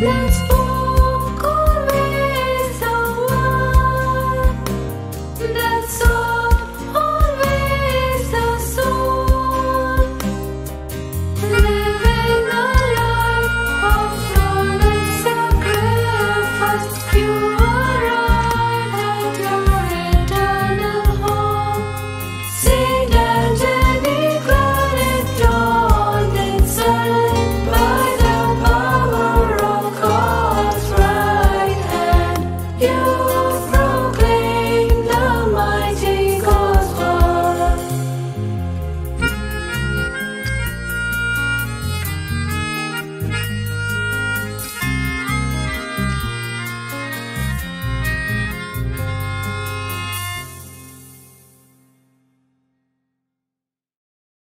Let's go.